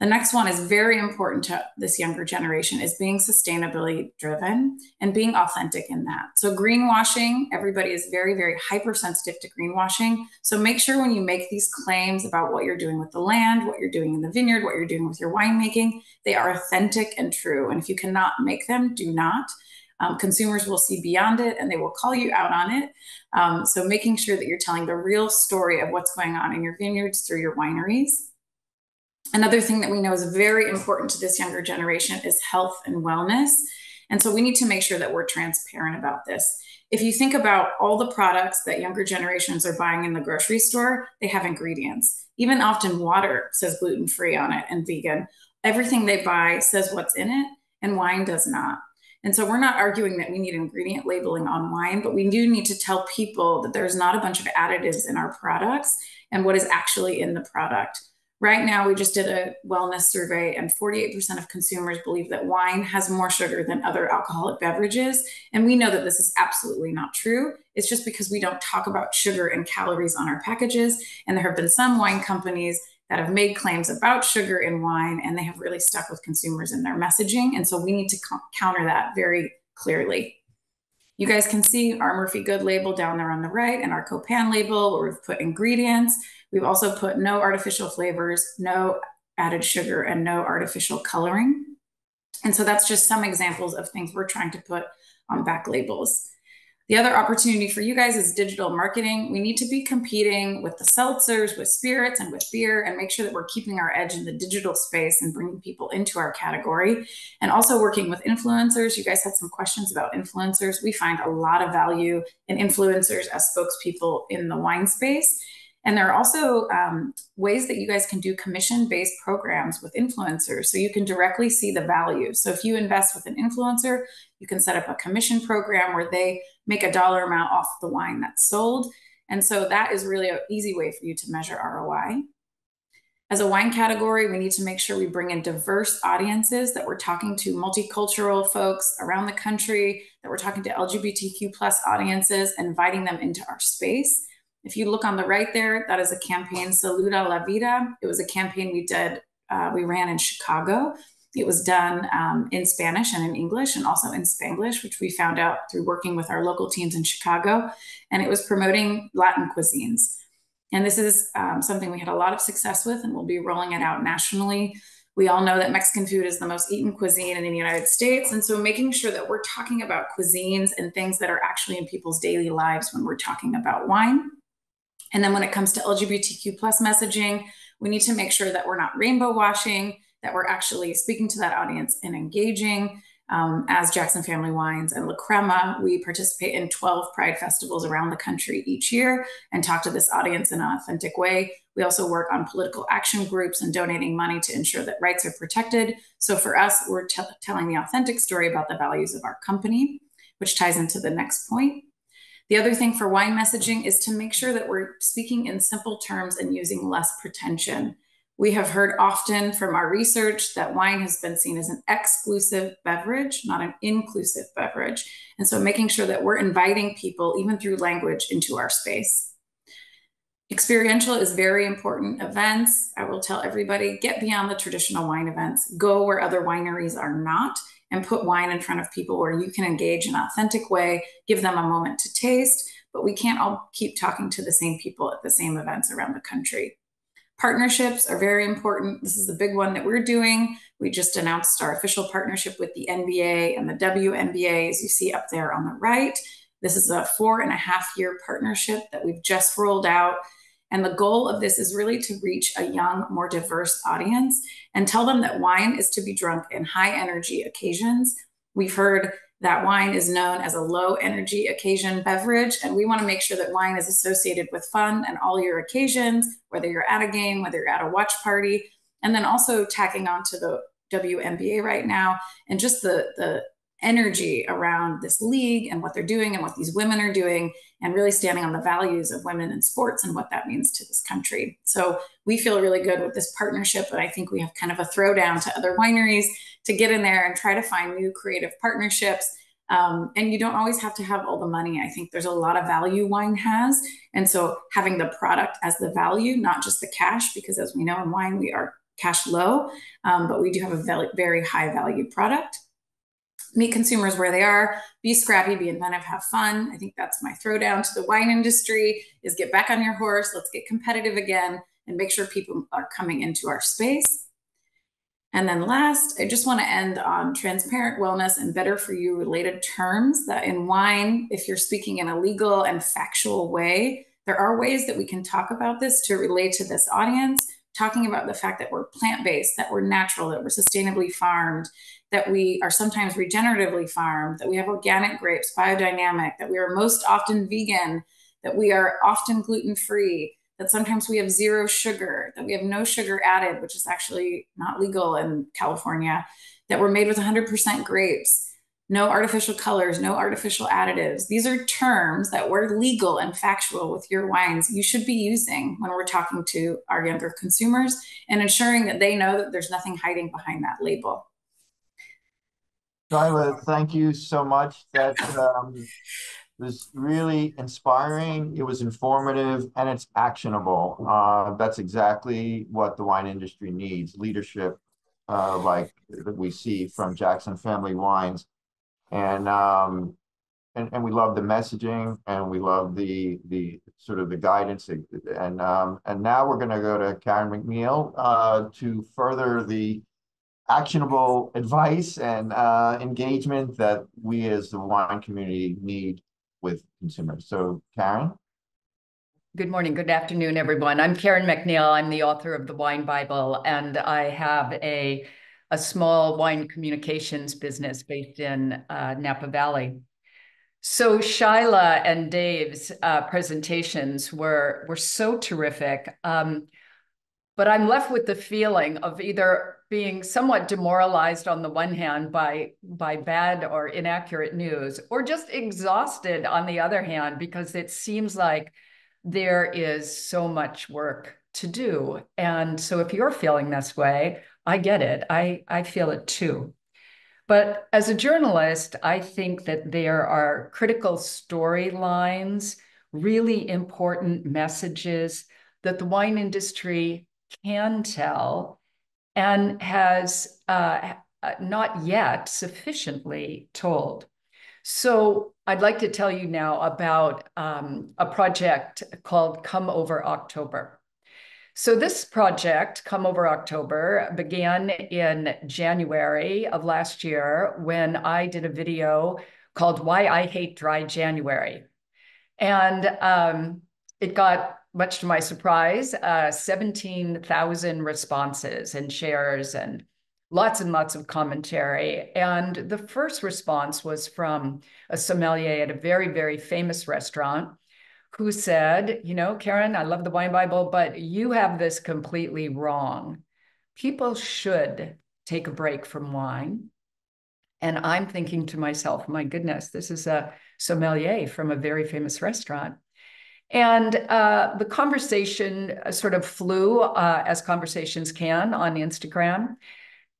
The next one is very important to this younger generation is being sustainability driven and being authentic in that. So greenwashing, everybody is very very hypersensitive to greenwashing. So make sure when you make these claims about what you're doing with the land, what you're doing in the vineyard, what you're doing with your winemaking, they are authentic and true. And if you cannot make them, do not. Um, consumers will see beyond it and they will call you out on it. Um, so, making sure that you're telling the real story of what's going on in your vineyards through your wineries. Another thing that we know is very important to this younger generation is health and wellness. And so we need to make sure that we're transparent about this. If you think about all the products that younger generations are buying in the grocery store, they have ingredients. Even often water says gluten free on it and vegan. Everything they buy says what's in it, and wine does not. And so we're not arguing that we need ingredient labeling on wine, but we do need to tell people that there's not a bunch of additives in our products and what is actually in the product. Right now, we just did a wellness survey, and 48% of consumers believe that wine has more sugar than other alcoholic beverages. And we know that this is absolutely not true. It's just because we don't talk about sugar and calories on our packages. And there have been some wine companies that have made claims about sugar in wine, and they have really stuck with consumers in their messaging. And so we need to co- counter that very clearly. You guys can see our Murphy-Goode label down there on the right and our Copain label where we've put ingredients. We've also put no artificial flavors, no added sugar, and no artificial coloring. And so that's just some examples of things we're trying to put on back labels. The other opportunity for you guys is digital marketing. We need to be competing with the seltzers, with spirits, and with beer, and make sure that we're keeping our edge in the digital space and bringing people into our category. And also working with influencers. You guys had some questions about influencers. We find a lot of value in influencers as spokespeople in the wine space. And there are also um, ways that you guys can do commission based programs with influencers so you can directly see the value. So if you invest with an influencer, you can set up a commission program where they make a dollar amount off the wine that's sold. And so that is really an easy way for you to measure ROI. As a wine category, we need to make sure we bring in diverse audiences, that we're talking to multicultural folks around the country, that we're talking to LGBTQ plus audiences, inviting them into our space. If you look on the right there, that is a campaign, Saluda la Vida. It was a campaign we did, uh, we ran in Chicago. It was done um, in Spanish and in English and also in Spanglish, which we found out through working with our local teams in Chicago. And it was promoting Latin cuisines. And this is um, something we had a lot of success with, and we'll be rolling it out nationally. We all know that Mexican food is the most eaten cuisine in the United States. And so making sure that we're talking about cuisines and things that are actually in people's daily lives when we're talking about wine. And then when it comes to LGBTQ plus messaging, we need to make sure that we're not rainbow washing, that we're actually speaking to that audience and engaging, um, as Jackson Family Wines and La Crema, we participate in 12 Pride festivals around the country each year and talk to this audience in an authentic way. We also work on political action groups and donating money to ensure that rights are protected. So for us, we're t- telling the authentic story about the values of our company, which ties into the next point. The other thing for wine messaging is to make sure that we're speaking in simple terms and using less pretension. We have heard often from our research that wine has been seen as an exclusive beverage, not an inclusive beverage. And so making sure that we're inviting people, even through language, into our space. Experiential is very important. Events, I will tell everybody, get beyond the traditional wine events, go where other wineries are not, and put wine in front of people where you can engage in an authentic way, give them a moment to taste. But we can't all keep talking to the same people at the same events around the country. Partnerships are very important. This is the big one that we're doing. We just announced our official partnership with the NBA and the WNBA, as you see up there on the right. This is a four and a half year partnership that we've just rolled out. And the goal of this is really to reach a young, more diverse audience and tell them that wine is to be drunk in high energy occasions. We've heard that wine is known as a low energy occasion beverage, and we want to make sure that wine is associated with fun and all your occasions, whether you're at a game, whether you're at a watch party, and then also tacking on to the WNBA right now and just the the energy around this league and what they're doing and what these women are doing and really standing on the values of women in sports and what that means to this country. So we feel really good with this partnership but I think we have kind of a throwdown to other wineries to get in there and try to find new creative partnerships. Um, and you don't always have to have all the money. I think there's a lot of value wine has. And so having the product as the value, not just the cash, because as we know in wine, we are cash low, um, but we do have a very, very high value product. Meet consumers where they are, be scrappy, be inventive, have fun. I think that's my throwdown to the wine industry is get back on your horse, let's get competitive again and make sure people are coming into our space. And then last, I just want to end on transparent wellness and better for you related terms that in wine, if you're speaking in a legal and factual way, there are ways that we can talk about this to relate to this audience, talking about the fact that we're plant based, that we're natural, that we're sustainably farmed, that we are sometimes regeneratively farmed, that we have organic grapes, biodynamic, that we are most often vegan, that we are often gluten free, that sometimes we have zero sugar, that we have no sugar added, which is actually not legal in California, that we're made with 100% grapes, no artificial colors, no artificial additives. These are terms that were legal and factual with your wines you should be using when we're talking to our younger consumers and ensuring that they know that there's nothing hiding behind that label. Shilah, thank you so much. That um, was really inspiring. It was informative and it's actionable. Uh, that's exactly what the wine industry needs leadership uh, like that we see from Jackson Family Wines. And, um, and, and we love the messaging and we love the the sort of the guidance and um, and now we're going to go to Karen MacNeil uh, to further the actionable advice and uh, engagement that we as the wine community need with consumers. So, Karen? Good morning, good afternoon, everyone. I'm Karen MacNeil. I'm the author of the Wine Bible, and I have a, a small wine communications business based in uh, Napa Valley. So Shilah and Dave's uh, presentations were, were so terrific. Um, but I'm left with the feeling of either being somewhat demoralized on the one hand by by bad or inaccurate news or just exhausted on the other hand because it seems like there is so much work to do. And so if you're feeling this way, I get it. I, I feel it too. But as a journalist, I think that there are critical storylines, really important messages that the wine industry can tell and has uh, not yet sufficiently told. So I'd like to tell you now about um, a project called Come Over October. So this project, Come Over October, began in January of last year when I did a video called Why I Hate Dry January. And um, it got, much to my surprise, uh, 17,000 responses and shares and lots and lots of commentary. And the first response was from a sommelier at a very, very famous restaurant who said, You know, Karen, I love the wine Bible, but you have this completely wrong. People should take a break from wine. And I'm thinking to myself, my goodness, this is a sommelier from a very famous restaurant. And uh, the conversation sort of flew uh, as conversations can on Instagram.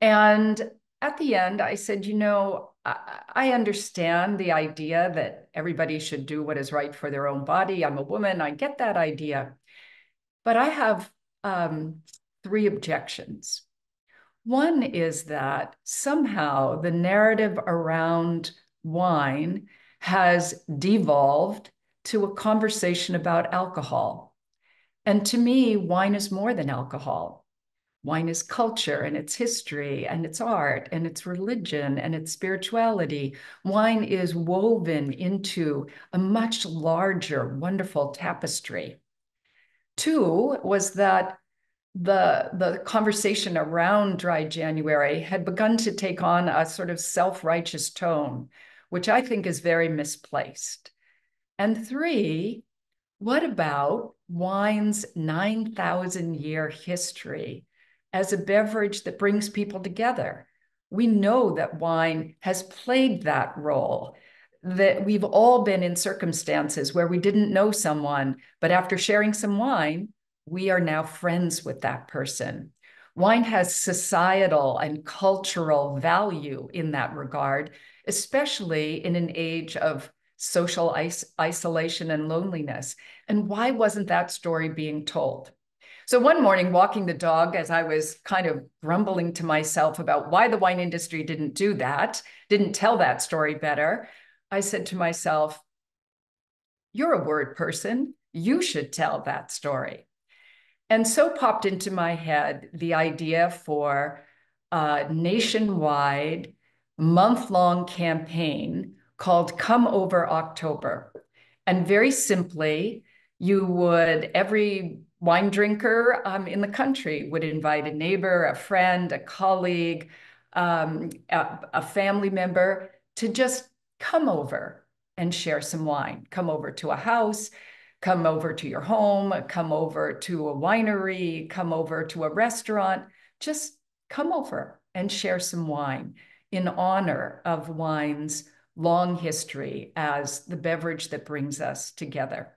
And at the end, I said, you know, I understand the idea that everybody should do what is right for their own body. I'm a woman, I get that idea. But I have um, three objections. One is that somehow the narrative around wine has devolved to a conversation about alcohol. And to me, wine is more than alcohol. Wine is culture and its history and its art and its religion and its spirituality. Wine is woven into a much larger, wonderful tapestry. Two was that the, the conversation around dry January had begun to take on a sort of self righteous tone, which I think is very misplaced. And three, what about wine's 9,000 year history as a beverage that brings people together. We know that wine has played that role, that we've all been in circumstances where we didn't know someone, but after sharing some wine, we are now friends with that person. Wine has societal and cultural value in that regard, especially in an age of social is isolation and loneliness. And why wasn't that story being told? So one morning, walking the dog, as I was kind of grumbling to myself about why the wine industry didn't do that, didn't tell that story better, I said to myself, You're a word person. You should tell that story. And so popped into my head the idea for a nationwide month long campaign called Come Over October. And very simply, you would every wine drinker um, in the country would invite a neighbor, a friend, a colleague, um, a, a family member to just come over and share some wine. Come over to a house, come over to your home, come over to a winery, come over to a restaurant. Just come over and share some wine in honor of wine's long history as the beverage that brings us together.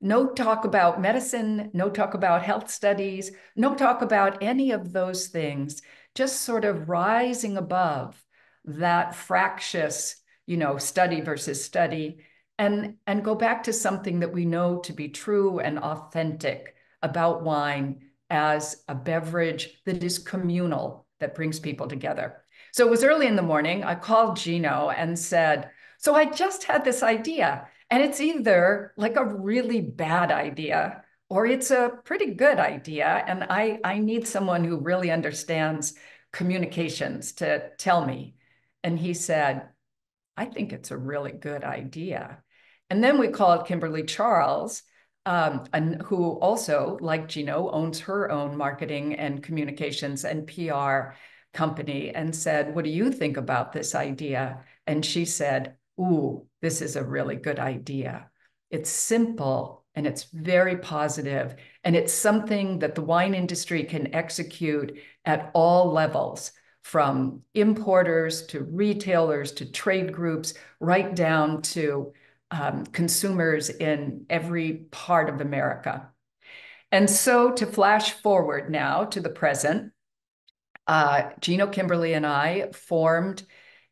No talk about medicine, no talk about health studies, no talk about any of those things, just sort of rising above that fractious, you know, study versus study and, and go back to something that we know to be true and authentic about wine as a beverage that is communal, that brings people together. So it was early in the morning. I called Gino and said, So I just had this idea. And it's either like a really bad idea or it's a pretty good idea. And I, I need someone who really understands communications to tell me. And he said, I think it's a really good idea. And then we called Kimberly Charles, um, and who also, like Gino, owns her own marketing and communications and PR company, and said, What do you think about this idea? And she said, Ooh, this is a really good idea. It's simple and it's very positive, and it's something that the wine industry can execute at all levels from importers to retailers to trade groups, right down to um, consumers in every part of America. And so to flash forward now to the present, uh, Gino, Kimberly, and I formed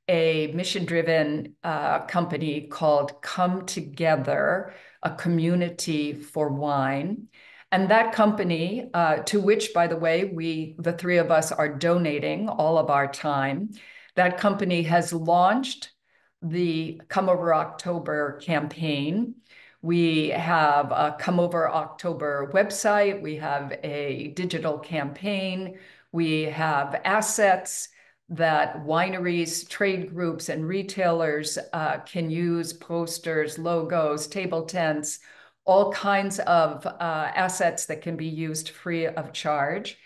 a mission-driven uh, company called Come Together, a community for wine. And that company, uh, to which, by the way, we, the three of us, are donating all of our time, that company has launched the Come Over October campaign. We have a Come Over October website. We have a digital campaign. We have assets that wineries, trade groups, and retailers uh, can use posters, logos, table tents, all kinds of uh, assets that can be used free of charge.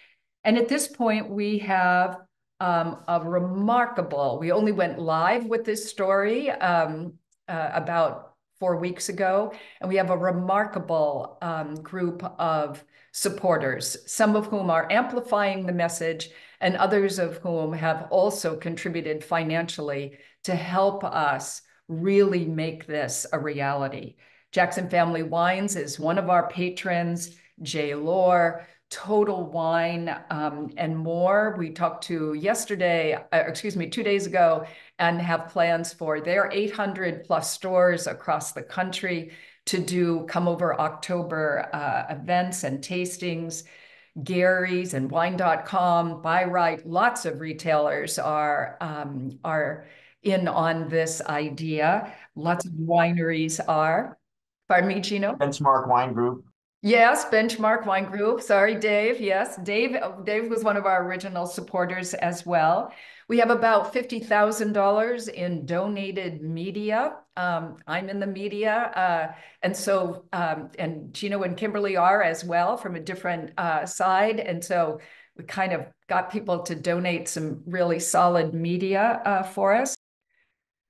And at this point, we have um, a remarkable, we only went live with this story um, uh, about four weeks ago, and we have a remarkable um, group of supporters, some of whom are amplifying the message and others of whom have also contributed financially to help us really make this a reality. Jackson Family Wines is one of our patrons, J. Lohr, Total Wine, um, and more. We talked to yesterday, uh, excuse me, two days ago, and have plans for their 800 plus stores across the country to do come over October uh, events and tastings. Gary's and wine.com, Buy Rite, lots of retailers are, um, are in on this idea. Lots of wineries are. Pardon me, Gino? Benchmark Wine Group. Yes, Benchmark Wine Group. Sorry, Dave. Yes, Dave. Dave was one of our original supporters as well. We have about $50,000 in donated media. Um, I'm in the media. Uh, and so, um, and Gino and Kimberly are as well from a different uh, side. And so we kind of got people to donate some really solid media uh, for us.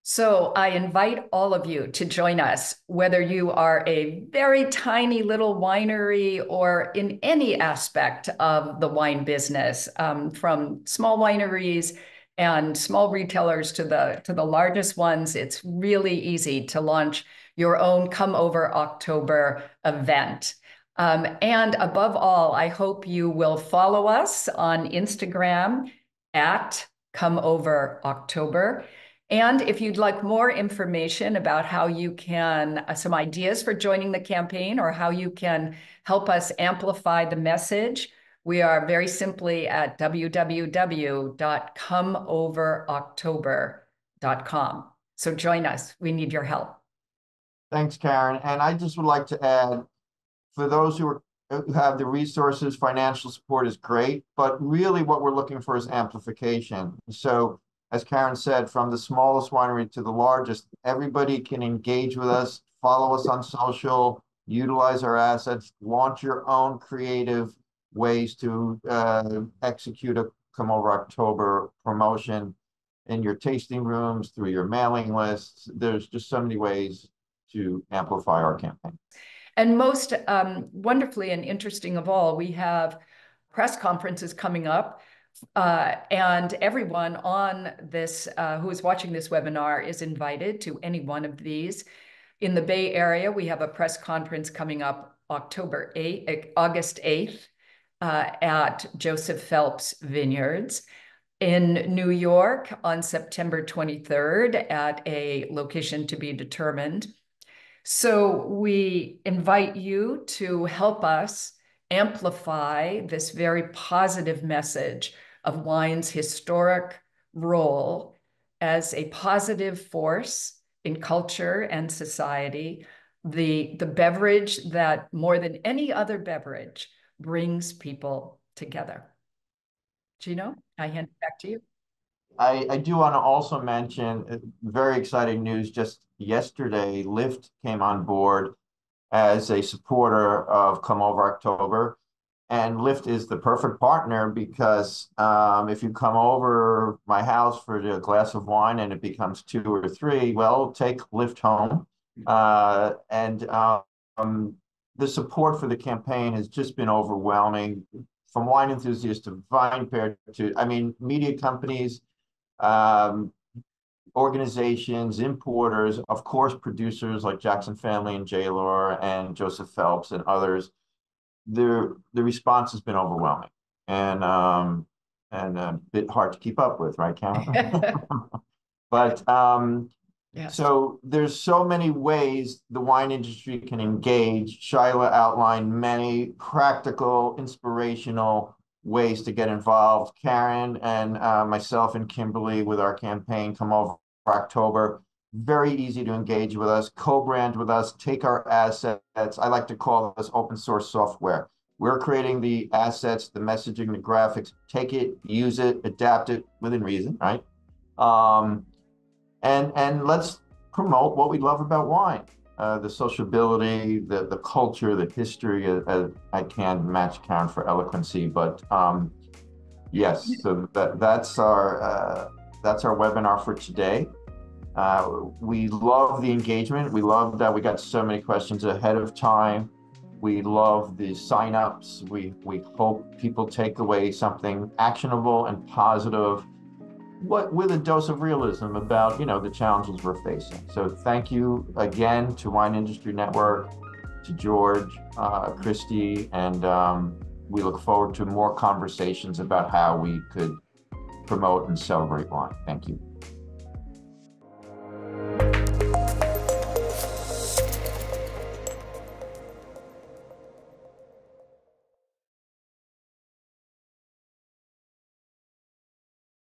So I invite all of you to join us, whether you are a very tiny little winery or in any aspect of the wine business, um, from small wineries and small retailers to the to the largest ones, it's really easy to launch your own Come Over October event. Um, and above all, I hope you will follow us on Instagram at Come Over October. And if you'd like more information about how you can, uh, some ideas for joining the campaign or how you can help us amplify the message, we are very simply at www.comeoveroctober.com. So join us. We need your help. Thanks, Karen. And I just would like to add, for those who, are, who have the resources, financial support is great, but really what we're looking for is amplification. So as Karen said, from the smallest winery to the largest, everybody can engage with us, follow us on social, utilize our assets, launch your own creative ways to uh, execute a come over October promotion in your tasting rooms, through your mailing lists. There's just so many ways to amplify our campaign. And most um, wonderfully and interesting of all, we have press conferences coming up. Uh, and everyone on this uh, who is watching this webinar is invited to any one of these. In the Bay Area, we have a press conference coming up October 8th, August 8th uh, at Joseph Phelps Vineyards. In New York on September 23rd at a location to be determined. So we invite you to help us amplify this very positive message of wine's historic role as a positive force in culture and society, the, the beverage that more than any other beverage brings people together. Gino, I hand it back to you. I, I do want to also mention uh, very exciting news. Just yesterday, Lyft came on board as a supporter of Come Over October. And Lyft is the perfect partner because um, if you come over my house for a glass of wine and it becomes two or three, well, take Lyft home. Uh, and um, the support for the campaign has just been overwhelming from wine enthusiasts to VinePair to, I mean, media companies, um, organizations, importers, of course, producers like Jackson Family and J. Lohr and Joseph Phelps and others. the the response has been overwhelming and um, and a bit hard to keep up with, right, Karen? [laughs] [laughs] but um, so there's so many ways the wine industry can engage. Shilah outlined many practical, inspirational ways to get involved. Karen and uh, myself and Kimberly with our campaign come over October. Very easy to engage with us, co-brand with us, take our assets. I like to call this open source software. We're creating the assets, the messaging, the graphics. Take it, use it, adapt it within reason, right? Um, and and let's promote what we love about wine uh, the sociability, the the culture, the history. Uh, uh, I can't match Karen for eloquency, but um, yes. So that that's our uh, that's our webinar for today. Uh, we love the engagement. We love that we got so many questions ahead of time. We love the signups. We we hope people take away something actionable and positive what with a dose of realism about you know the challenges we're facing. So thank you again to Wine Industry Network, to George, uh, Christy, and um, we look forward to more conversations about how we could promote and celebrate wine. Thank you.